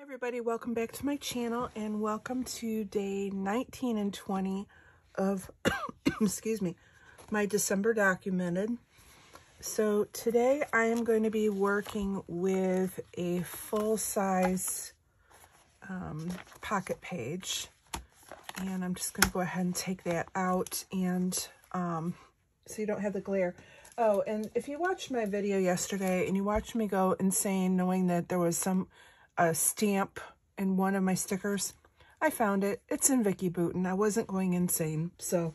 Everybody, welcome back to my channel and welcome to day 19 and 20 of, excuse me, my December documented. So today I am going to be working with a full-size um, pocket page and I'm just going to go ahead and take that out and um, so you don't have the glare. Oh, and if you watched my video yesterday and you watched me go insane knowing that there was some a stamp in one of my stickers. I found it. It's in Vicki Boutin. I wasn't going insane, so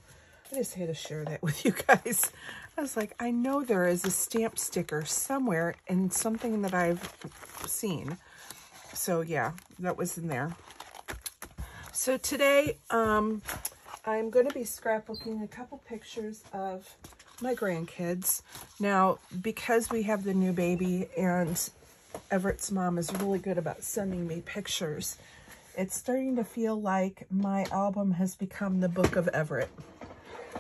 I just had to share that with you guys. I was like, I know there is a stamp sticker somewhere in something that I've seen. So yeah, that was in there. So today, um, I'm going to be scrapbooking a couple pictures of my grandkids. Now, because we have the new baby and Everett's mom is really good about sending me pictures. It's starting to feel like my album has become the book of Everett.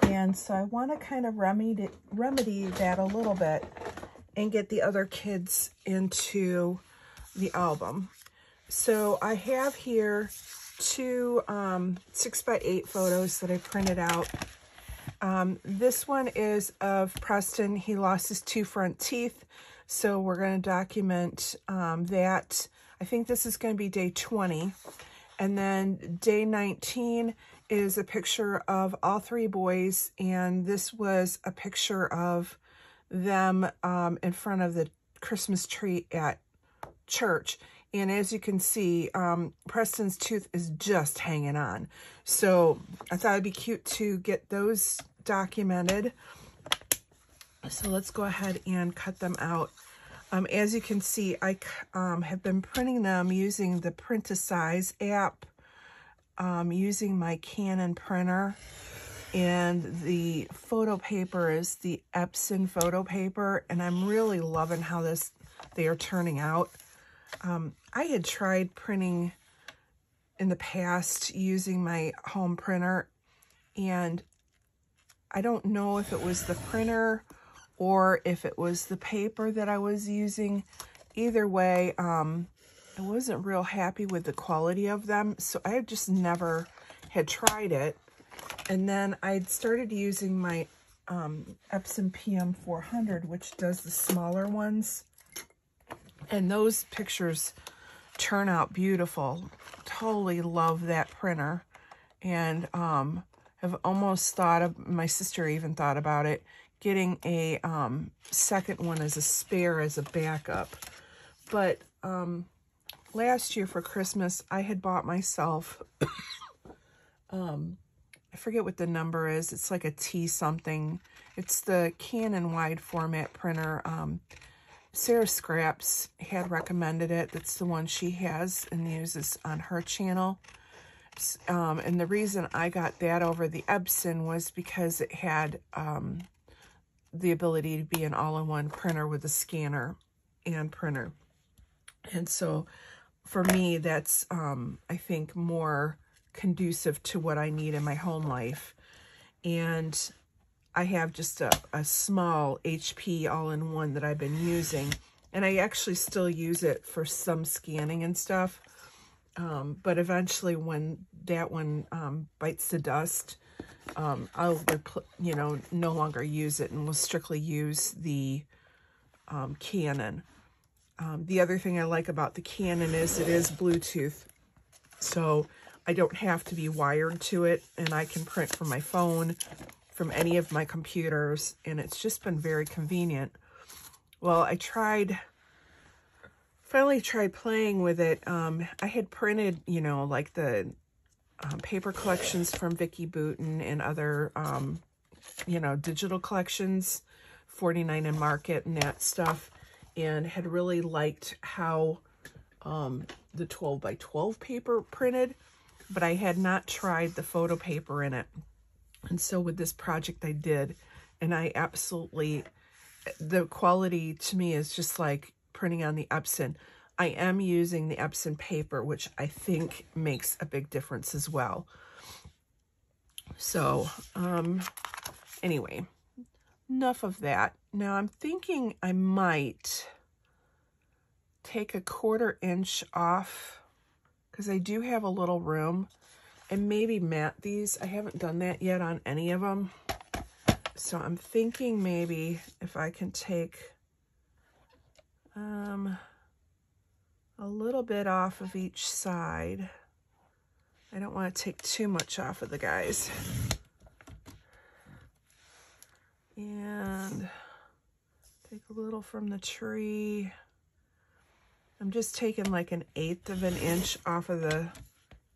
And so I want to kind of remedy, remedy that a little bit and get the other kids into the album. So I have here two um, six by eight photos that I printed out. Um, this one is of Preston. He lost his two front teeth. So we're going to document um, that. I think this is going to be day 20. And then day 19 is a picture of all three boys. And this was a picture of them um, in front of the Christmas tree at church. And as you can see, um, Preston's tooth is just hanging on. So I thought it'd be cute to get those documented. So let's go ahead and cut them out. Um, as you can see, I um, have been printing them using the Print-A-Size app, um, using my Canon printer. And the photo paper is the Epson photo paper. And I'm really loving how this they are turning out. Um, I had tried printing in the past using my home printer. And I don't know if it was the printer or if it was the paper that I was using. Either way, um, I wasn't real happy with the quality of them, so I just never had tried it. And then I started using my um, Epson PM400, which does the smaller ones. And those pictures turn out beautiful. Totally love that printer. And um, have almost thought of, my sister even thought about it, getting a um, second one as a spare, as a backup. But um, last year for Christmas, I had bought myself, um, I forget what the number is. It's like a T something. It's the Canon wide format printer. Um, Sarah Scraps had recommended it. That's the one she has and uses on her channel. Um, and the reason I got that over the Epson was because it had um, the ability to be an all-in-one printer with a scanner and printer. And so for me, that's, um, I think, more conducive to what I need in my home life. And I have just a, a small HP all-in-one that I've been using. And I actually still use it for some scanning and stuff. Um, but eventually when that one um, bites the dust, um, I'll, you know, no longer use it and will strictly use the um, Canon. Um, the other thing I like about the Canon is it is Bluetooth. So I don't have to be wired to it and I can print from my phone, from any of my computers, and it's just been very convenient. Well, I tried, finally tried playing with it. Um, I had printed, you know, like the um, paper collections from Vicki Boutin and other, um, you know, digital collections, 49 and Market and that stuff, and had really liked how um, the 12 by 12 paper printed, but I had not tried the photo paper in it. And so with this project I did, and I absolutely, the quality to me is just like printing on the Epson. I am using the Epson paper, which I think makes a big difference as well. So, um, anyway, enough of that. Now I'm thinking I might take a quarter inch off because I do have a little room and maybe mat these. I haven't done that yet on any of them. So I'm thinking maybe if I can take um, a little bit off of each side. I don't want to take too much off of the guys. And take a little from the tree. I'm just taking like an eighth of an inch off of the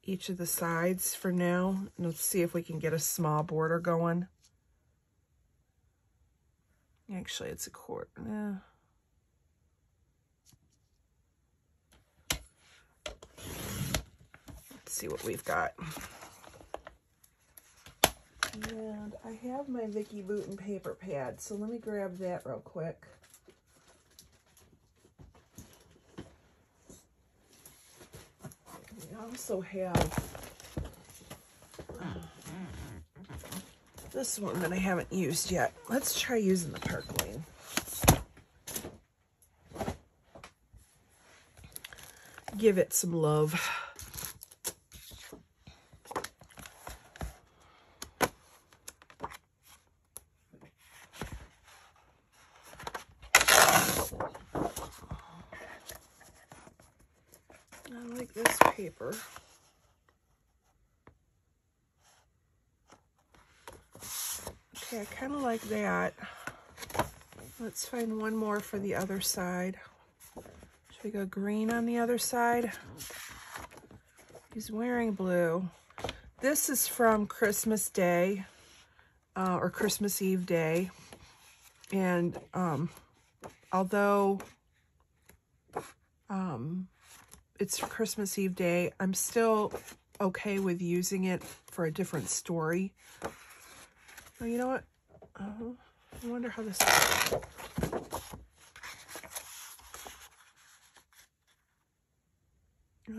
each of the sides for now. And let's see if we can get a small border going. Actually, it's a quarter. Yeah. See what we've got. And I have my Vicki Boutin paper pad, so let me grab that real quick. We also have this one that I haven't used yet. Let's try using the Parkline. Give it some love. I like this paper. Okay, I kind of like that. Let's find one more for the other side. Should we go green on the other side? He's wearing blue. This is from Christmas Day, uh, or Christmas Eve Day. And um, although um, it's Christmas Eve Day, I'm still okay with using it for a different story. Oh, you know what? Uh. I wonder how this.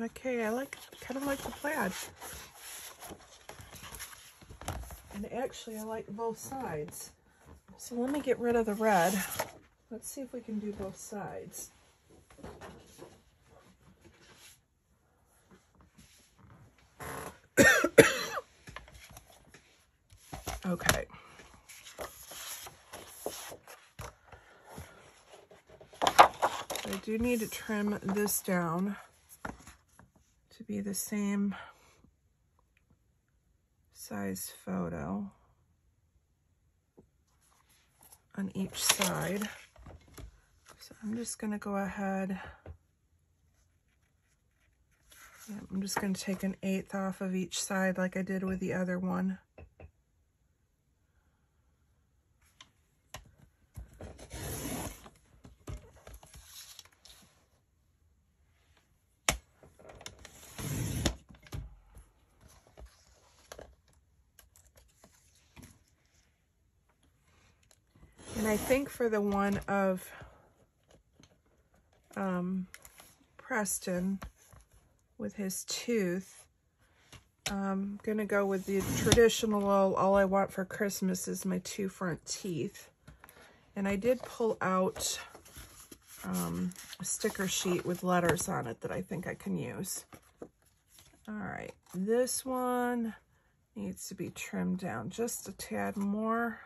Okay, I like kind of like the plaid. And actually, I like both sides. So let me get rid of the red. Let's see if we can do both sides. Okay. I do need to trim this down to be the same size photo on each side. So I'm just going to go ahead. I'm just going to take an eighth off of each side like I did with the other one. I think for the one of um, Preston with his tooth, I'm going to go with the traditional, all I want for Christmas is my two front teeth. And I did pull out um, a sticker sheet with letters on it that I think I can use. All right, this one needs to be trimmed down just a tad more.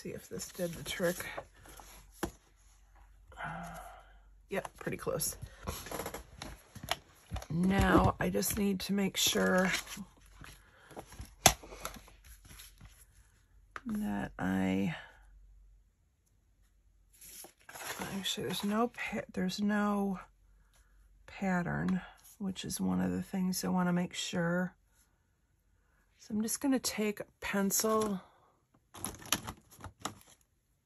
see if this did the trick. Yep, pretty close. Now I just need to make sure that I actually there's no there's no pattern, which is one of the things I want to make sure. So I'm just going to take a pencil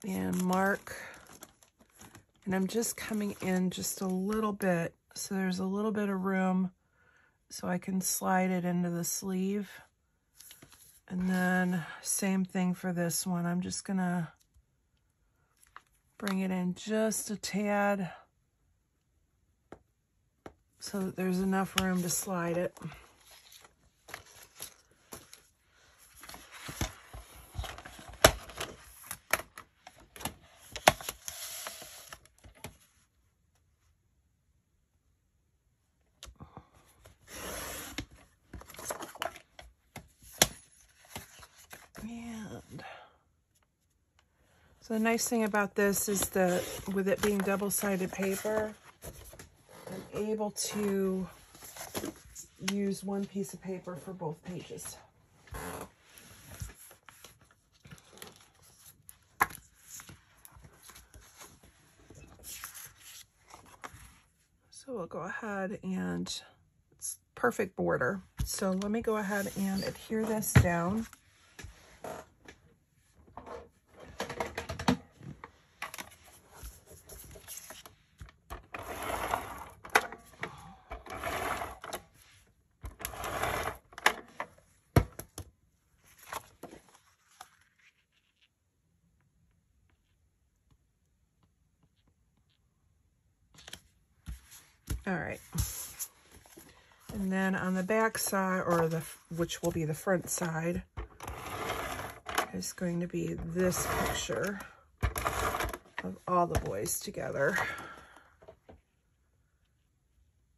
and mark. And I'm just coming in just a little bit. So there's a little bit of room so I can slide it into the sleeve. And then same thing for this one. I'm just going to bring it in just a tad so that there's enough room to slide it. So the nice thing about this is that with it being double-sided paper, I'm able to use one piece of paper for both pages. So we'll go ahead and it's perfect border. So let me go ahead and adhere this down. All right. And then on the back side, or the which will be the front side, is going to be this picture of all the boys together.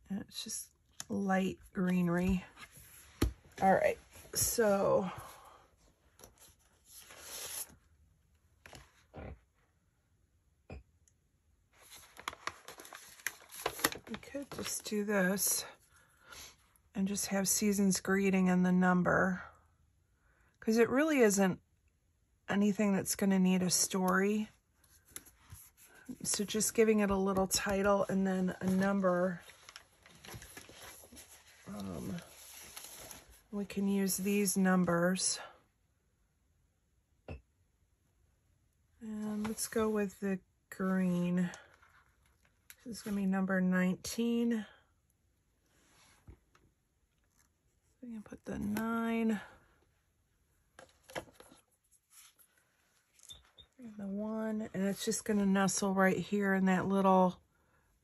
And it's just light greenery. All right, so could just do this and just have season's greeting and the number because it really isn't anything that's going to need a story. So just giving it a little title and then a number. Um, we can use these numbers. And let's go with the green. This is going to be number 19. Going to put the 9. And the 1. And it's just going to nestle right here in that little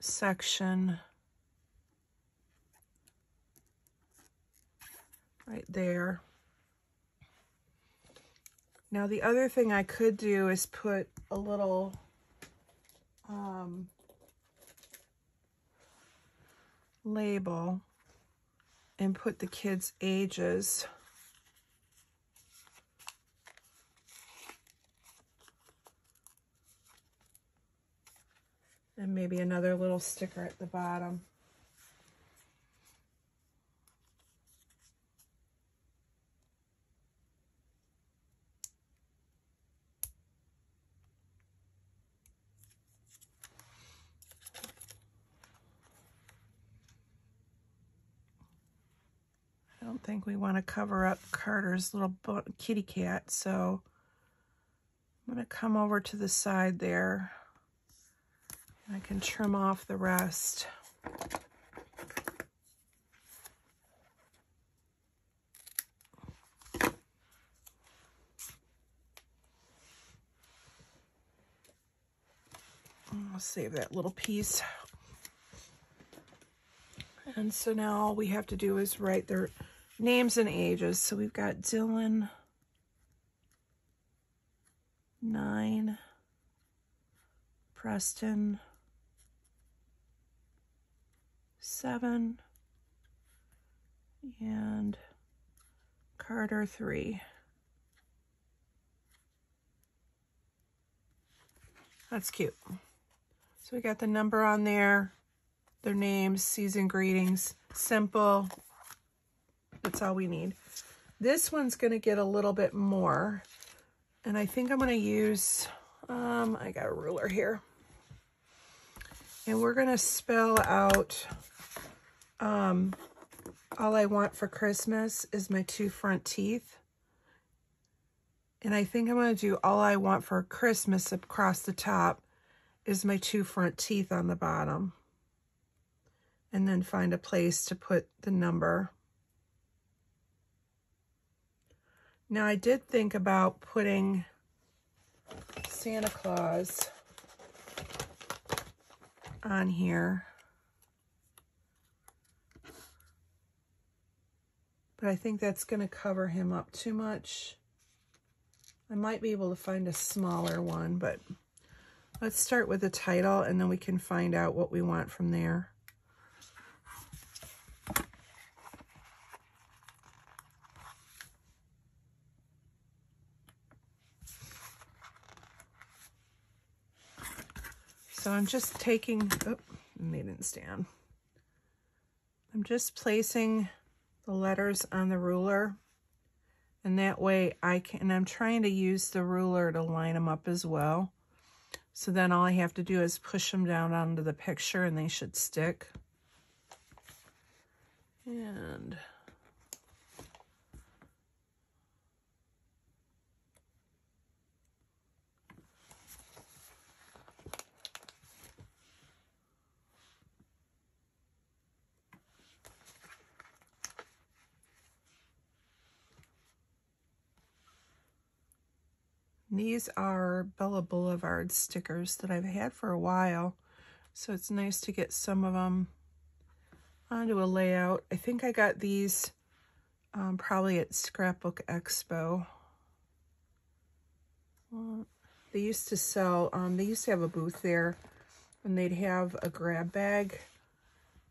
section. Right there. Now the other thing I could do is put a little um, label and put the kids' ages. And maybe another little sticker at the bottom. don't think we want to cover up Carter's little kitty cat, so I'm going to come over to the side there. I can trim off the rest. I'll save that little piece. And so now all we have to do is write their names and ages. So we've got Dylan, nine, Preston, seven, and Carter, three. That's cute. So we got the number on there, their names, season greetings, simple, that's all we need. This one's going to get a little bit more. And I think I'm going to use, um, I got a ruler here. And we're going to spell out, um, all I want for Christmas is my two front teeth. And I think I'm going to do all I want for Christmas across the top is my two front teeth on the bottom. And then find a place to put the number. Now I did think about putting Santa Claus on here. But I think that's going to cover him up too much. I might be able to find a smaller one, but let's start with the title and then we can find out what we want from there. So I'm just taking, oh, they didn't stand. I'm just placing the letters on the ruler. And that way I can, and I'm trying to use the ruler to line them up as well. So then all I have to do is push them down onto the picture and they should stick. And These are Bella Boulevard stickers that I've had for a while. So it's nice to get some of them onto a layout. I think I got these um, probably at Scrapbook Expo. They used to sell, um, they used to have a booth there and they'd have a grab bag.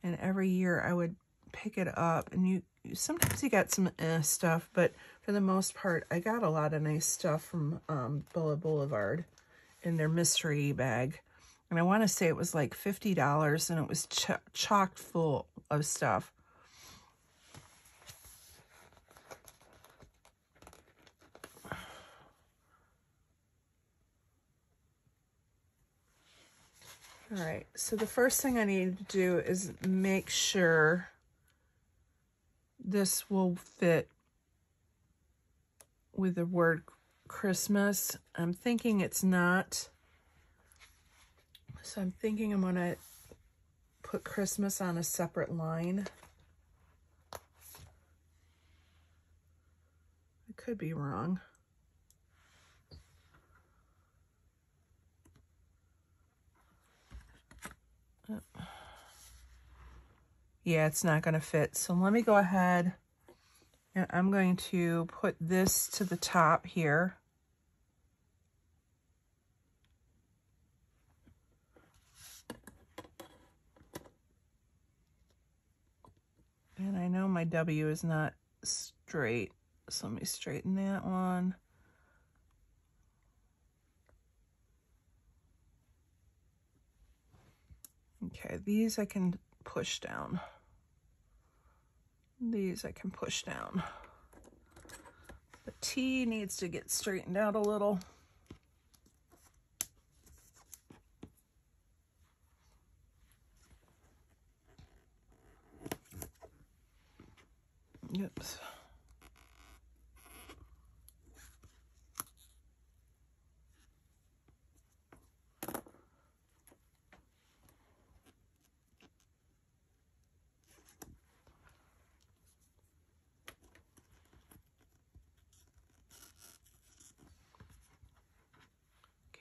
And every year I would pick it up and you sometimes you got some eh stuff, but for the most part, I got a lot of nice stuff from um, Bella Boulevard in their mystery bag. And I want to say it was like $50 and it was ch chocked full of stuff. All right, so the first thing I need to do is make sure this will fit with the word Christmas. I'm thinking it's not. So I'm thinking I'm going to put Christmas on a separate line. I could be wrong. Uh, Yeah, it's not going to fit. So let me go ahead and I'm going to put this to the top here. And I know my W is not straight, so let me straighten that one. Okay, these I can push down. These I can push down. The T needs to get straightened out a little. Oops.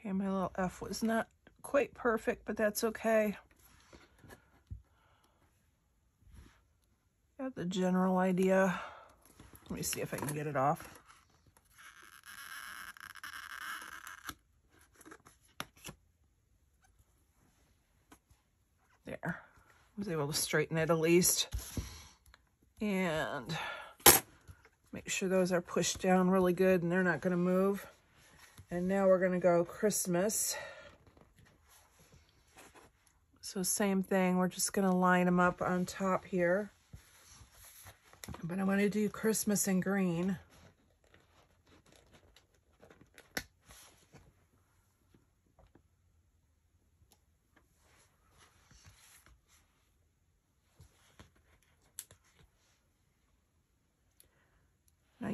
Okay, my little F was not quite perfect, but that's okay. Got the general idea. Let me see if I can get it off. There. I was able to straighten it at least. And make sure those are pushed down really good and they're not going to move. And now we're going to go Christmas. So same thing, we're just going to line them up on top here. But I'm to do Christmas in green.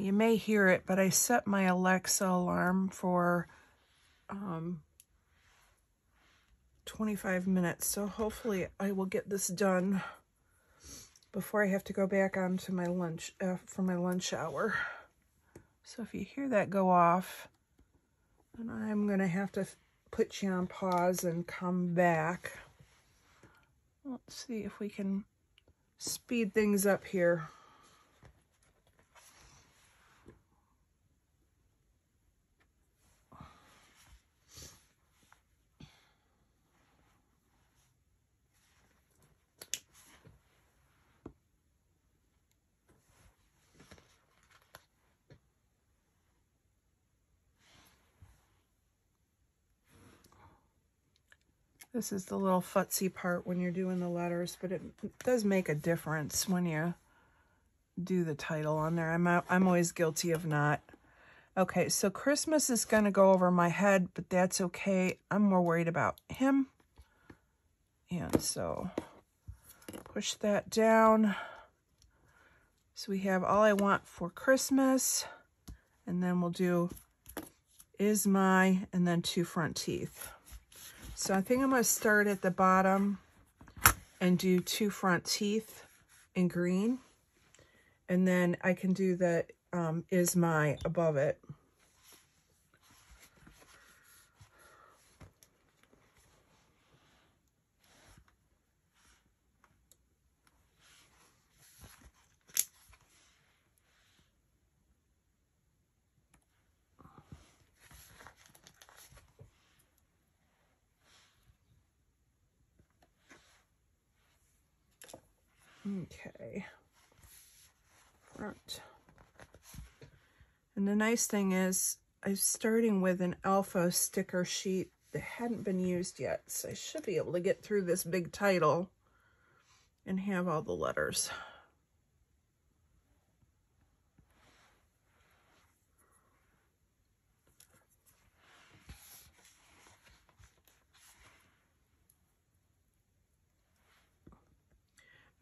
You may hear it, but I set my Alexa alarm for um, 25 minutes. So hopefully I will get this done before I have to go back on to my lunch, uh, for my lunch hour. So if you hear that go off, then I'm going to have to put you on pause and come back. Let's see if we can speed things up here. This is the little futzy part when you're doing the letters, but it does make a difference when you do the title on there. I'm, I'm always guilty of not. Okay, so Christmas is going to go over my head, but that's okay. I'm more worried about him. And so push that down. So we have all I want for Christmas. And then we'll do is my, and then two front teeth. So I think I'm going to start at the bottom and do two front teeth in green. And then I can do the um, is my above it. Okay. Front. And the nice thing is I'm starting with an alpha sticker sheet that hadn't been used yet. So I should be able to get through this big title and have all the letters.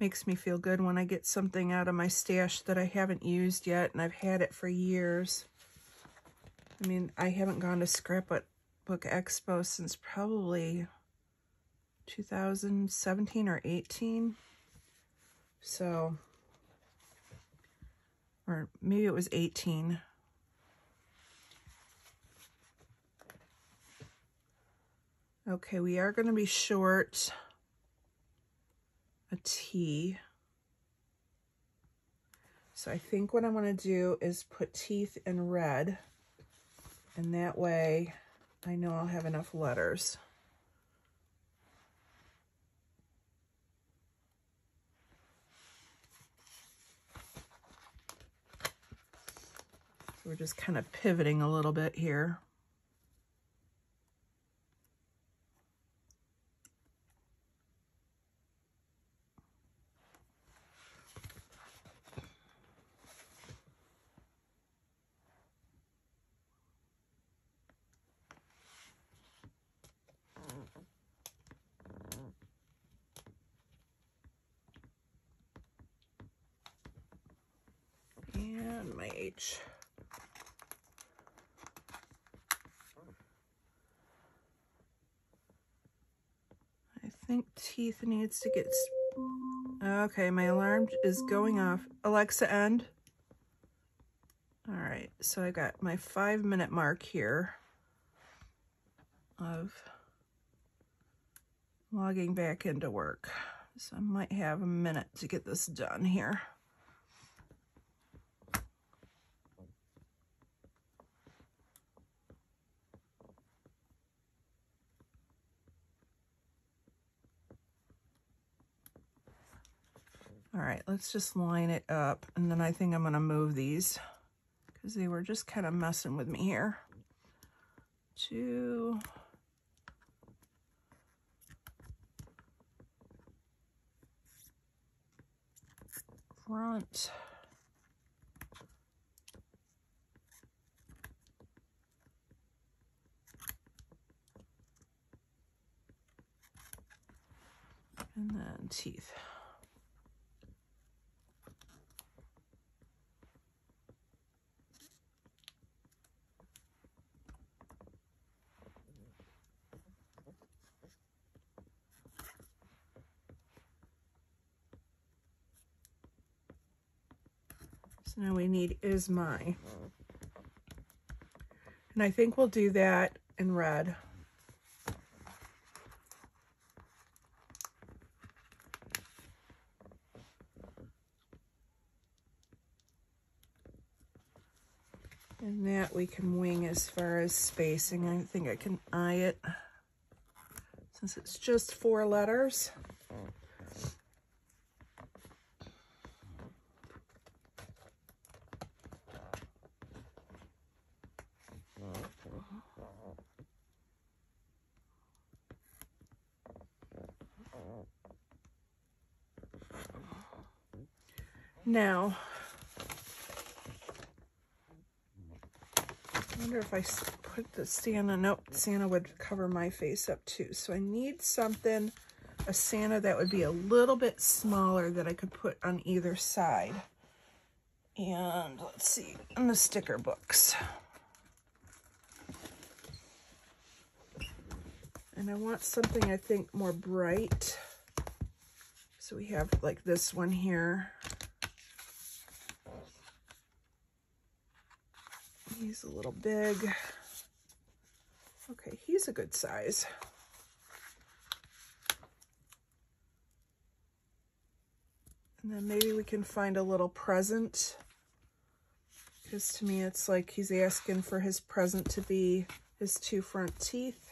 Makes me feel good when I get something out of my stash that I haven't used yet and I've had it for years. I mean, I haven't gone to Scrapbook Expo since probably 2017 or 18. So, or maybe it was 18. Okay, we are going to be short a T. So I think what I'm going to do is put teeth in red. And that way I know I'll have enough letters. So we're just kind of pivoting a little bit here. I think teeth needs to get... Okay, my alarm is going off. Alexa, end. All right, so I got my five minute mark here of logging back into work. So I might have a minute to get this done here. Let's just line it up. And then I think I'm going to move these because they were just kind of messing with me here. Two. Front. And then teeth. Now we need is my. And I think we'll do that in red. And that we can wing as far as spacing. I think I can eye it since it's just four letters. Now, I put the Santa, nope, Santa would cover my face up too. So I need something, a Santa that would be a little bit smaller that I could put on either side. And let's see, in the sticker books. And I want something, I think, more bright. So we have like this one here. He's a little big. Okay, he's a good size. And then maybe we can find a little present. Because to me, it's like he's asking for his present to be his two front teeth.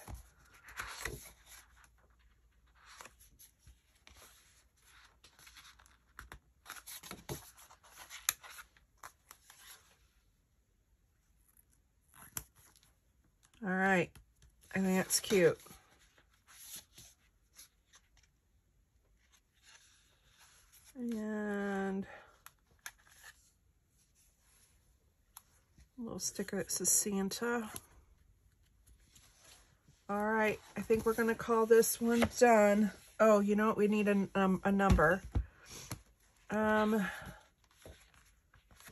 All right, I think that's cute. And a little sticker that says Santa. All right, I think we're gonna call this one done. Oh, you know what? We need a, um, a number. Um,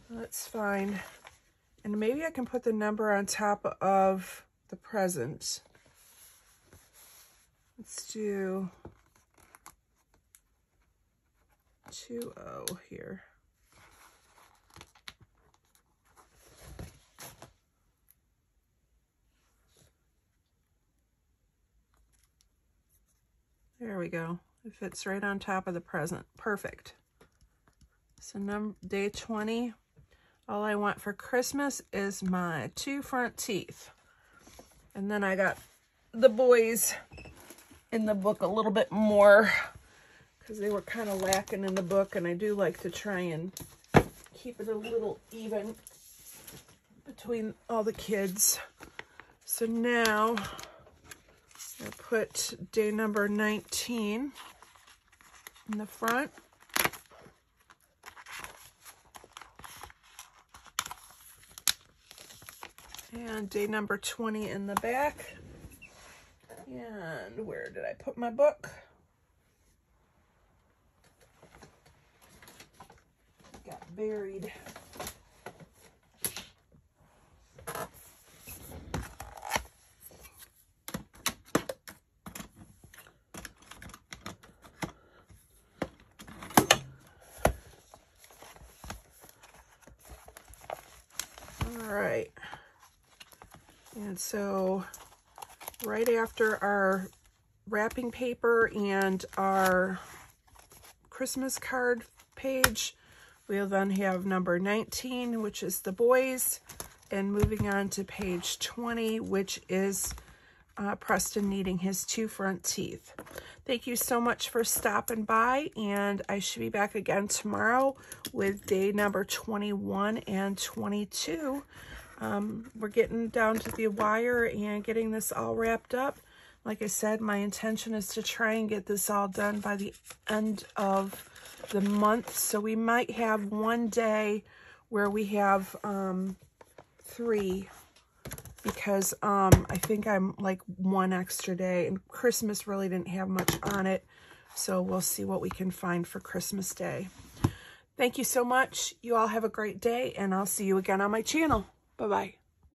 that's fine. And maybe I can put the number on top of the present. Let's do 2 here. There we go. It fits right on top of the present. Perfect. So number day 20. All I want for Christmas is my two front teeth. And then I got the boys in the book a little bit more because they were kind of lacking in the book. And I do like to try and keep it a little even between all the kids. So now I put day number 19 in the front. And day number 20 in the back. And where did I put my book? Got buried. All right. And so right after our wrapping paper and our Christmas card page, we'll then have number 19, which is the boys, and moving on to page 20, which is uh, Preston needing his two front teeth. Thank you so much for stopping by, and I should be back again tomorrow with day number 21 and 22. Um, we're getting down to the wire and getting this all wrapped up. Like I said, my intention is to try and get this all done by the end of the month. So we might have one day where we have um, three because um, I think I'm like one extra day and Christmas really didn't have much on it. So we'll see what we can find for Christmas Day. Thank you so much. You all have a great day and I'll see you again on my channel. Bye-bye.